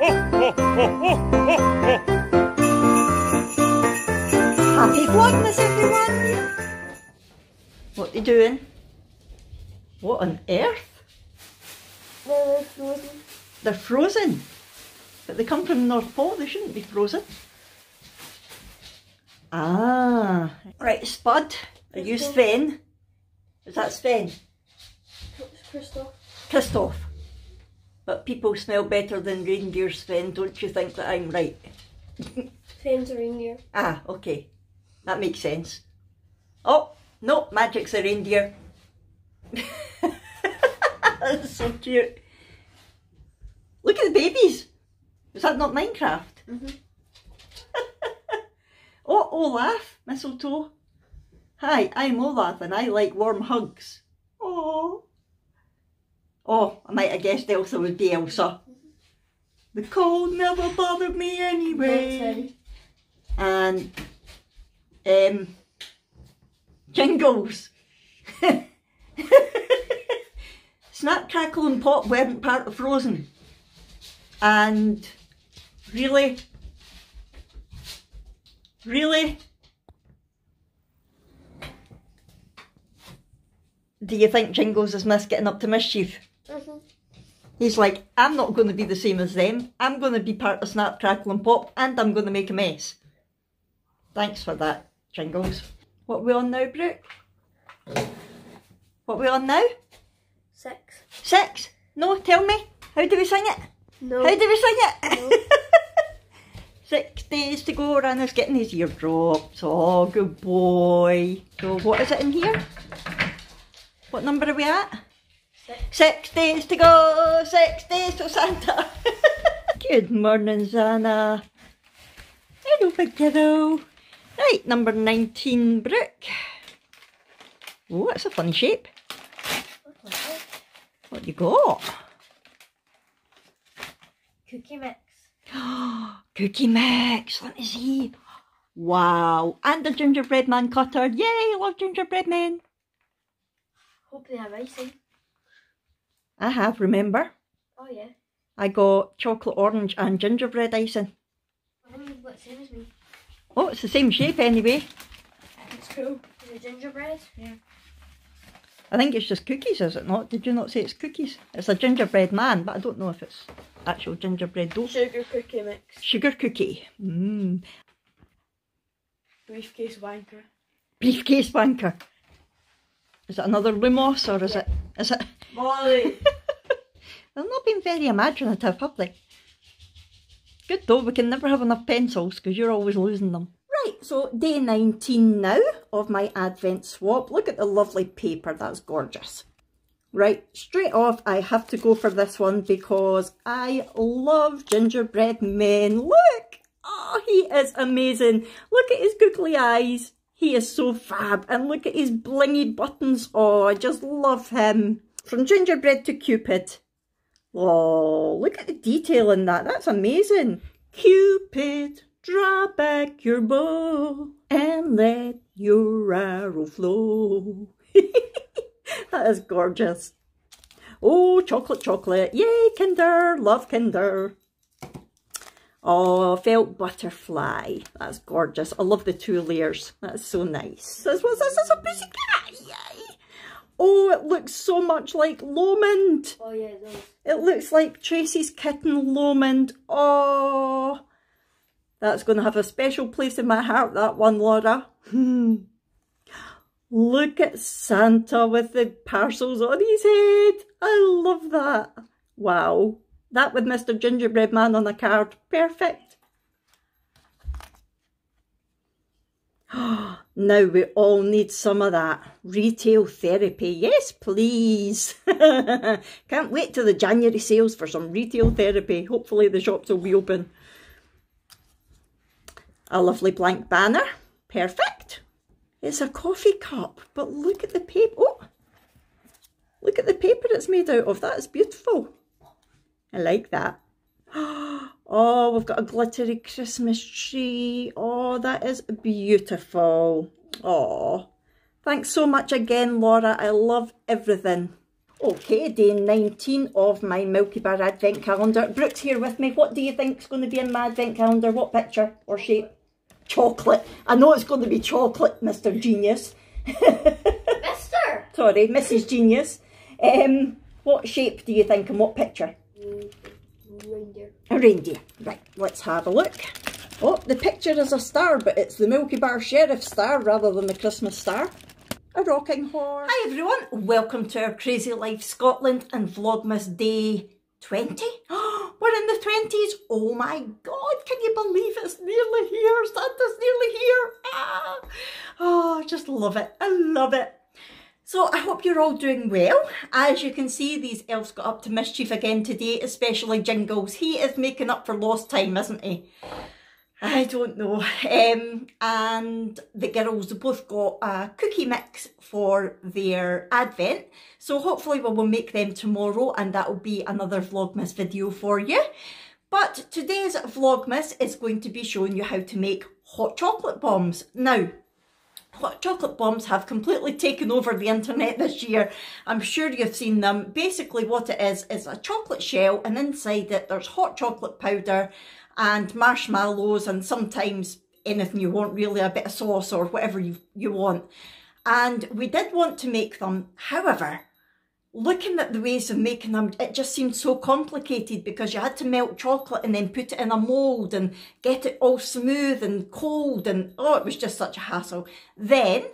Happy Vlogmas everyone! What are they doing? What on earth? They're frozen. They're frozen. But they come from the North Pole, they shouldn't be frozen. Ah. Right, Spud. Are you Sven? Is that Sven? Crystal. Christoph. But people smell better than reindeer Sven, don't you think that I'm right? Fans a reindeer. Ah, okay. That makes sense. Oh, no, Magic's a reindeer. That's so cute. Look at the babies. Is that not Minecraft? Mhm. oh, Olaf, mistletoe. Hi, I'm Olaf and I like warm hugs. Oh. Oh, I might have guessed Elsa would be Elsa. The cold never bothered me anyway and um, jingles. Snap, Crackle and Pop weren't part of Frozen. And really, really, do you think Jingles is miss getting up to mischief? Mm-hmm. He's like, I'm not going to be the same as them. I'm going to be part of Snap, Crackle and Pop and I'm going to make a mess. Thanks for that, Jingles. What we on now, Brooke? What we on now? Six. Six? No, tell me. How do we sing it? No. How do we sing it? Six days to go, Rana's getting his ear dropped. Oh, good boy. So what is it in here? What number are we at? Six. Days to go, six days to Santa. Good morning, Zana. Hello, big kiddo. Right, number 19, Brooke. Oh, that's a funny shape. What you got? Cookie mix. Cookie mix, let me see. Wow, and the gingerbread man cutter. Yay, I love gingerbread men. Hope they have icing. I have, remember? Oh yeah. I got chocolate orange and gingerbread icing. I think you've got the same as me. Oh, it's the same shape anyway. It's cool. Is it gingerbread? Yeah. I think it's just cookies, is it not? Did you not say it's cookies? It's a gingerbread man, but I don't know if it's actual gingerbread dough. Sugar cookie mix. Sugar cookie. Mmm. Briefcase wanker. Briefcase banker. Is it another Lumos or is it? Is it? Molly. They've not been very imaginative, have they? Good though, we can never have enough pencils because you're always losing them. Right, so day 19 now of my Advent swap. Look at the lovely paper, that's gorgeous. Right, straight off I have to go for this one because I love gingerbread men. Look! Oh, he is amazing. Look at his googly eyes. He is so fab. And look at his blingy buttons. Oh, I just love him. From gingerbread to Cupid. Oh, look at the detail in that. That's amazing. Cupid, draw back your bow and let your arrow flow. that is gorgeous. Oh, chocolate, chocolate. Yay, Kinder. Love Kinder. Oh, felt butterfly. That's gorgeous. I love the two layers. That's so nice. This was this is a pussycat. Yay. Oh, it looks so much like Lomond. Oh yeah, it does. It looks like Tracy's kitten Lomond. Oh, that's going to have a special place in my heart, that one, Laura. Hmm. Look at Santa with the parcels on his head. I love that. Wow. That with Mr. Gingerbread Man on a card. Perfect. now we all need some of that retail therapy. Yes, please. Can't wait till the January sales for some retail therapy. Hopefully the shops will be open. A lovely blank banner. Perfect. It's a coffee cup, but look at the paper. Oh, look at the paper it's made out of. That's beautiful. I like that. Oh, we've got a glittery Christmas tree. Oh, that is beautiful. Oh, thanks so much again, Laura. I love everything. Okay, day 19 of my Milky Bar Advent Calendar. Brooke's here with me. What do you think's going to be in my Advent Calendar? What picture or shape? Chocolate. I know it's going to be chocolate, Mr. Genius. Mister! Sorry, Mrs. Genius. Um, what shape do you think and what picture? Reindeer. A reindeer. Right, let's have a look. Oh, the picture is a star, but it's the Milky Bar Sheriff star rather than the Christmas star. A rocking horse. Hi everyone, welcome to our Crazy Life Scotland and Vlogmas Day 20. We're in the 20s. Oh my god, can you believe it's nearly here? Santa's nearly here. Ah. Oh, just love it. I love it. So I hope you're all doing well. As you can see, these elves got up to mischief again today, especially Jingles. He is making up for lost time, isn't he? I don't know. Um, and the girls both got a cookie mix for their advent. So hopefully we will make them tomorrow and that will be another Vlogmas video for you. But today's Vlogmas is going to be showing you how to make hot chocolate bombs. Now, hot chocolate bombs have completely taken over the internet this year. I'm sure you've seen them. Basically what it is, is a chocolate shell and inside it there's hot chocolate powder and marshmallows and sometimes anything you want really, a bit of sauce or whatever you, you want. And we did want to make them, however, looking at the ways of making them, it just seemed so complicated because you had to melt chocolate and then put it in a mould and get it all smooth and cold and oh, it was just such a hassle. Then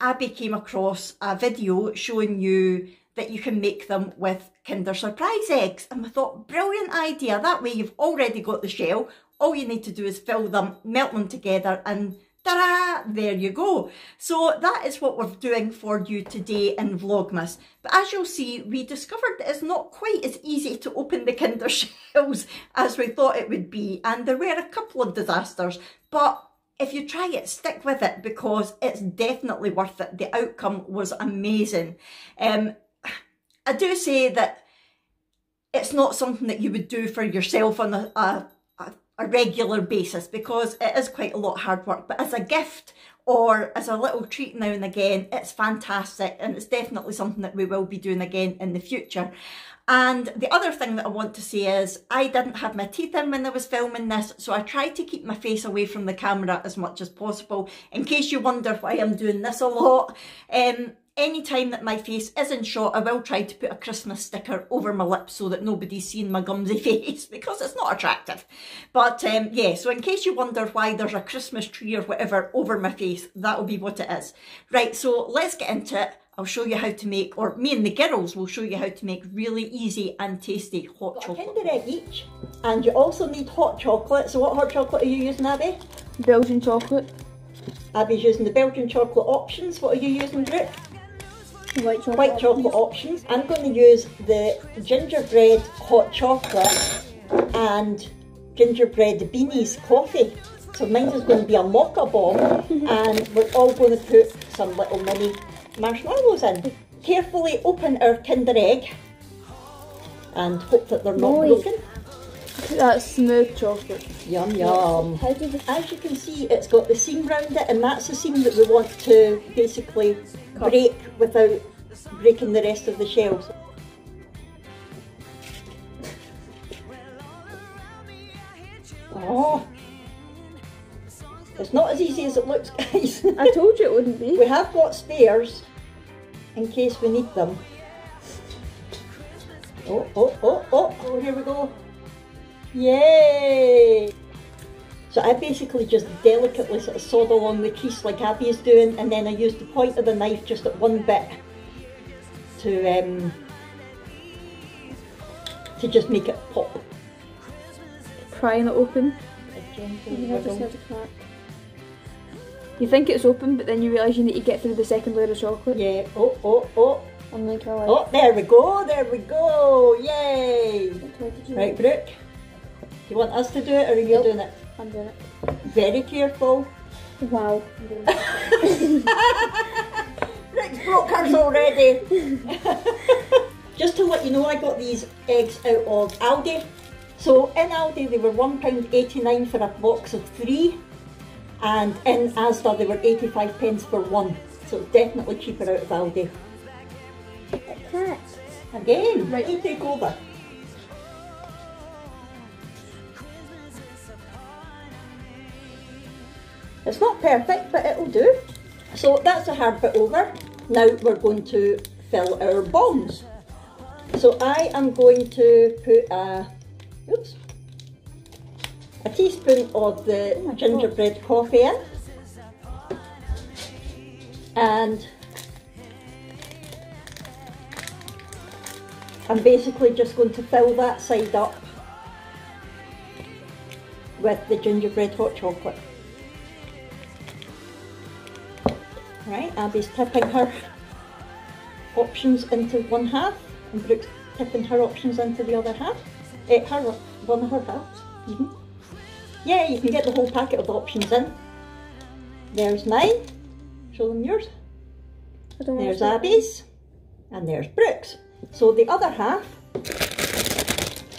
Abby came across a video showing you that you can make them with Kinder Surprise eggs. And I thought, brilliant idea. That way you've already got the shell. All you need to do is fill them, melt them together and there you go. So that is what we're doing for you today in Vlogmas. But as you'll see, we discovered that it's not quite as easy to open the Kinder shells as we thought it would be. And there were a couple of disasters, but if you try it, stick with it because it's definitely worth it. The outcome was amazing. Um, I do say that it's not something that you would do for yourself on a, a, a regular basis because it is quite a lot of hard work. But as a gift or as a little treat now and again, it's fantastic and it's definitely something that we will be doing again in the future. And the other thing that I want to say is I didn't have my teeth in when I was filming this, so I tried to keep my face away from the camera as much as possible. In case you wonder why I'm doing this a lot, um, Anytime that my face is in shot, I will try to put a Christmas sticker over my lips so that nobody's seeing my gumsy face because it's not attractive. But um, yeah, so in case you wonder why there's a Christmas tree or whatever over my face, that'll be what it is. Right, so let's get into it. I'll show you how to make, or me and the girls will show you how to make really easy and tasty hot chocolate. A Kinder egg each, and you also need hot chocolate. So what hot chocolate are you using, Abby? Belgian chocolate. Abby's using the Belgian chocolate options. What are you using, Brooke? White chocolate, white chocolate options. I'm going to use the gingerbread hot chocolate and gingerbread beanies coffee. So mine is going to be a mocha bomb and we're all going to put some little mini marshmallows in. Carefully open our Kinder egg and hope that they're not broken. That smooth chocolate. Yum yum. As you can see, it's got the seam round it, and that's the seam that we want to basically Cut. break without breaking the rest of the shells. Oh, it's not as easy as it looks, guys. I told you it wouldn't be. We have got spares in case we need them. Oh, oh, oh, oh, oh, here we go. Yay! So I basically just delicately sort of sawed along the crease like Abby is doing and then I used the point of the knife just at one bit to um, to just make it pop. Prying it open. You think it's open but then you realise you need to get through the second layer of chocolate. Yeah, oh, oh, oh. I'm like, oh, there we go, there we go, yay! Right, Brooke? Do you want us to do it or are you doing it? I'm doing it. Very careful. Wow. Broke hers already. Just to let you know, I got these eggs out of Aldi. So in Aldi they were £1.89 for a box of three and in Asda they were 85 pence for one. So definitely cheaper out of Aldi. Again, Right. you take over. It's not perfect, but it'll do. So that's a hard bit over. Now we're going to fill our bombs. So I am going to put a, oops, a teaspoon of the oh my gingerbread coffee in. And I'm basically just going to fill that side up with the gingerbread hot chocolate. Right, Abby's tipping her options into one half and Brooke's tipping her options into the other half. Eh, her, one of her halves. hmm Yeah, you can get the whole packet of options in. There's mine. Show them yours. There's Abby's. And there's Brooke's. So the other half,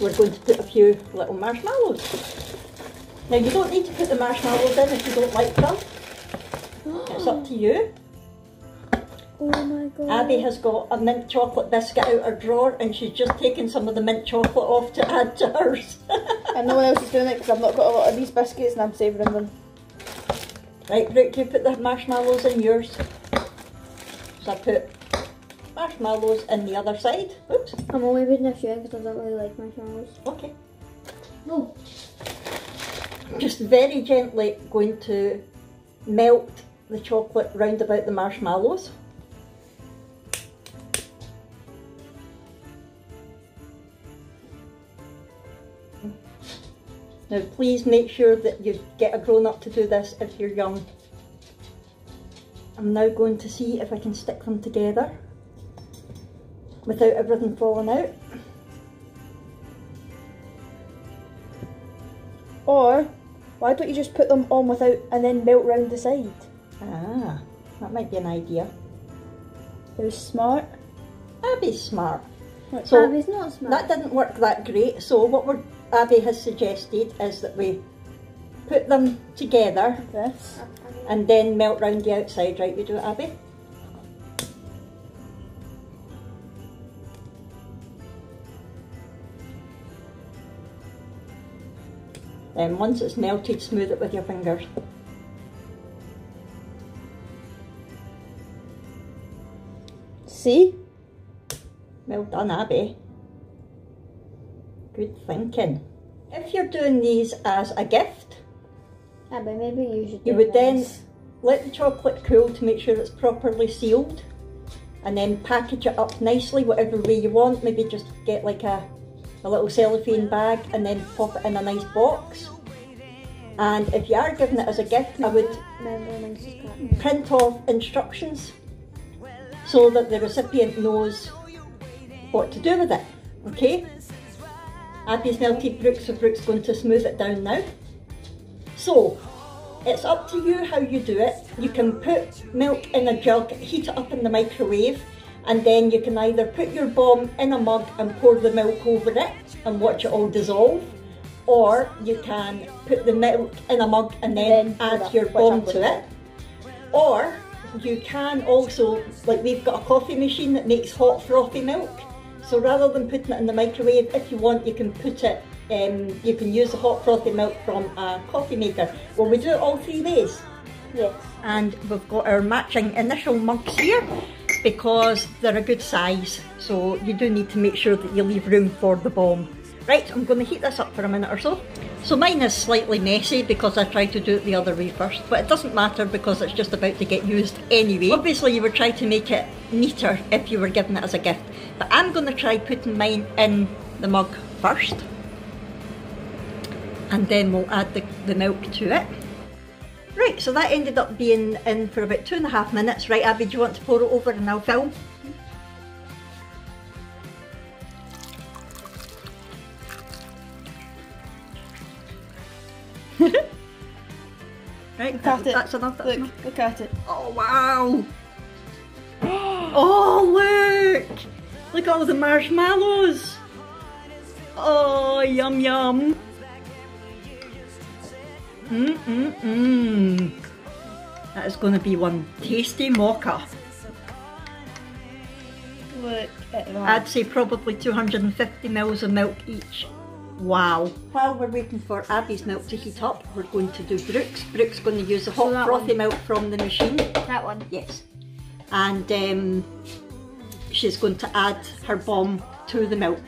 we're going to put a few little marshmallows. Now you don't need to put the marshmallows in if you don't like them. It's up to you. Oh my god. Abby has got a mint chocolate biscuit out her drawer and she's just taken some of the mint chocolate off to add to hers. And no one else is doing it because I've not got a lot of these biscuits and I'm savouring them. right, Brooke, you put the marshmallows in yours. So I put marshmallows in the other side. Oops, I'm only putting a few because I don't really like marshmallows. okay. No. Just very gently going to melt the chocolate round about the marshmallows. Now please make sure that you get a grown up to do this if you're young. I'm now going to see if I can stick them together without everything falling out. Or why don't you just put them on without and then melt round the side? Ah, that might be an idea. Was smart. Abby's smart. So, Abby's not smart. That didn't work that great. So what we're, Abby has suggested is that we put them together this. and then melt round the outside. Right, you do it, Abby? And once it's melted, smooth it with your fingers. See? Well done, Abby. Good thinking. If you're doing these as a gift, ah, Abby, maybe you should. You would then let the chocolate cool to make sure it's properly sealed and then package it up nicely whatever way you want. Maybe just get like a, a little cellophane bag and then pop it in a nice box. And if you are giving it as a gift, I would Remember when this is cut. print off instructions so that the recipient knows what to do with it. Okay? Abby's melted Brooke's, so Brooke's going to smooth it down now. So, it's up to you how you do it. You can put milk in a jug, heat it up in the microwave, and then you can either put your bomb in a mug and pour the milk over it and watch it all dissolve, or you can put the milk in a mug and then, Then add your bomb to it. Or you can also, like we've got a coffee machine that makes hot frothy milk. So rather than putting it in the microwave, if you want, you can put it, um, you can use the hot frothy milk from a coffee maker. Well, we do it all three ways. Yes. And we've got our matching initial mugs here because they're a good size. So you do need to make sure that you leave room for the bomb. Right, I'm going to heat this up for a minute or so. So mine is slightly messy because I tried to do it the other way first, but it doesn't matter because it's just about to get used anyway. Obviously you would try to make it neater if you were giving it as a gift, but I'm going to try putting mine in the mug first. And then we'll add the, the milk to it. Right, so that ended up being in for about two and a half minutes. Right, Abby, do you want to pour it over and I'll film? At it. that's enough. That's Look, enough. look at it. Oh wow! Oh look! Look at all the marshmallows! Oh yum yum! Mmm mmm mmm! That is going to be one tasty mocha. look at that. I'd say probably 250 mils of milk each. Wow. While we're waiting for Abby's milk to heat up, we're going to do Brooke's. Brooke's going to use the hot that frothy one. milk from the machine. that one. Yes. And um, she's going to add her bomb to the milk.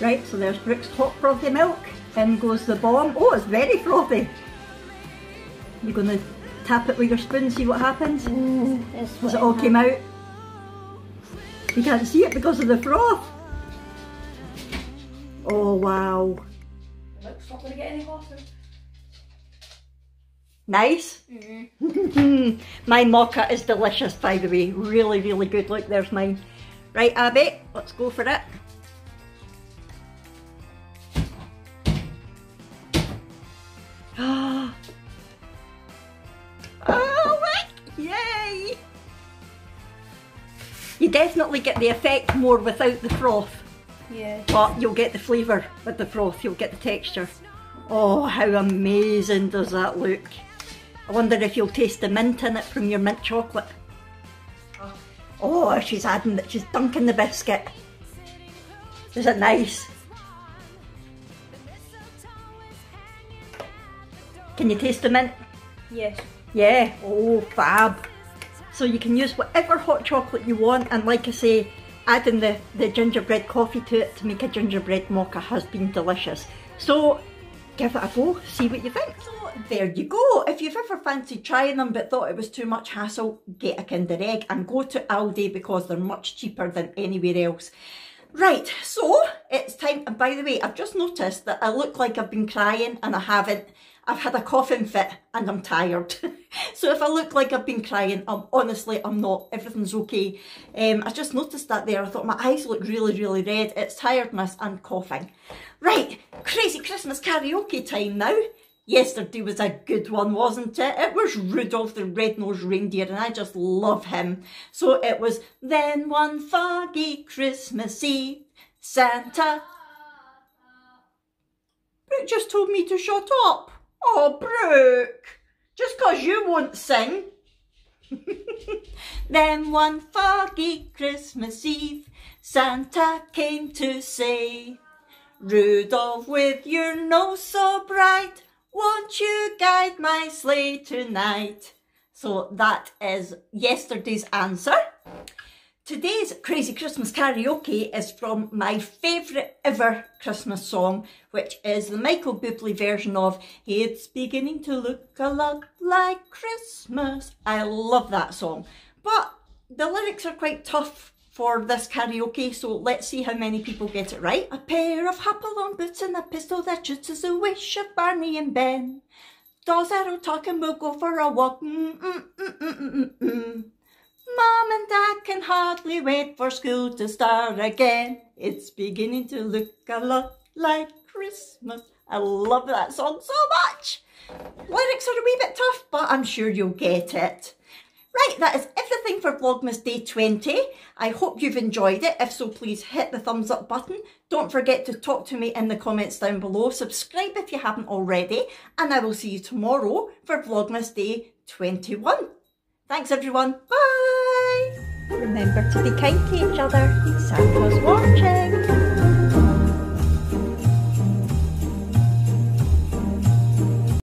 Right, so there's Brooke's hot frothy milk. In goes the bomb. Oh, it's very frothy. You're going to tap it with your spoon, see what happens? It's As it all came out. You can't see it because of the froth. Oh wow. It's not going to get any hotter. Nice. My mocha is delicious by the way. Really, really good. Look, there's mine. Right, Abby, let's go for it. oh, look! Yay! You definitely get the effect more without the froth. Yeah. But you'll get the flavour with the froth, you'll get the texture. Oh, how amazing does that look. I wonder if you'll taste the mint in it from your mint chocolate. Oh, oh she's adding that, she's dunking the biscuit. Is it nice? Can you taste the mint? Yes. Yeah, oh fab. So you can use whatever hot chocolate you want and like I say, adding the, the gingerbread coffee to it to make a gingerbread mocha has been delicious. So give it a go, see what you think. So there you go. If you've ever fancied trying them but thought it was too much hassle, get a Kinder Egg and go to Aldi because they're much cheaper than anywhere else. Right, so it's time, and by the way, I've just noticed that I look like I've been crying and I haven't. I've had a coughing fit and I'm tired. so if I look like I've been crying, I'm honestly, I'm not. Everything's okay. Um, I just noticed that there. I thought my eyes look really, really red. It's tiredness and coughing. Right, crazy Christmas karaoke time now. Yesterday was a good one, wasn't it? It was Rudolph the Red-Nosed Reindeer and I just love him. So it was, then one foggy Christmas Eve, Santa... It just told me to shut up. Oh, Brooke, just 'cause you won't sing. then one foggy Christmas Eve, Santa came to say, Rudolph, with your nose so bright, won't you guide my sleigh tonight? So that is yesterday's answer. Today's Crazy Christmas Karaoke is from my favourite ever Christmas song, which is the Michael Bublé version of It's Beginning to Look a Lot Like Christmas. I love that song. But the lyrics are quite tough for this karaoke, so let's see how many people get it right. A pair of hop-along boots and a pistol that shoots is a wish of Barney and Ben. Dolls that'll talk and we'll go for a walk. Mm, mm, mm, mm, mm, mm. Mom and Dad can hardly wait for school to start again. It's beginning to look a lot like Christmas. I love that song so much. Lyrics are a wee bit tough, but I'm sure you'll get it. Right, that is everything for Vlogmas Day 20. I hope you've enjoyed it. If so, please hit the thumbs up button. Don't forget to talk to me in the comments down below. Subscribe if you haven't already. And I will see you tomorrow for Vlogmas Day 21. Thanks everyone. Bye! Remember to be kind to each other. Santa's watching.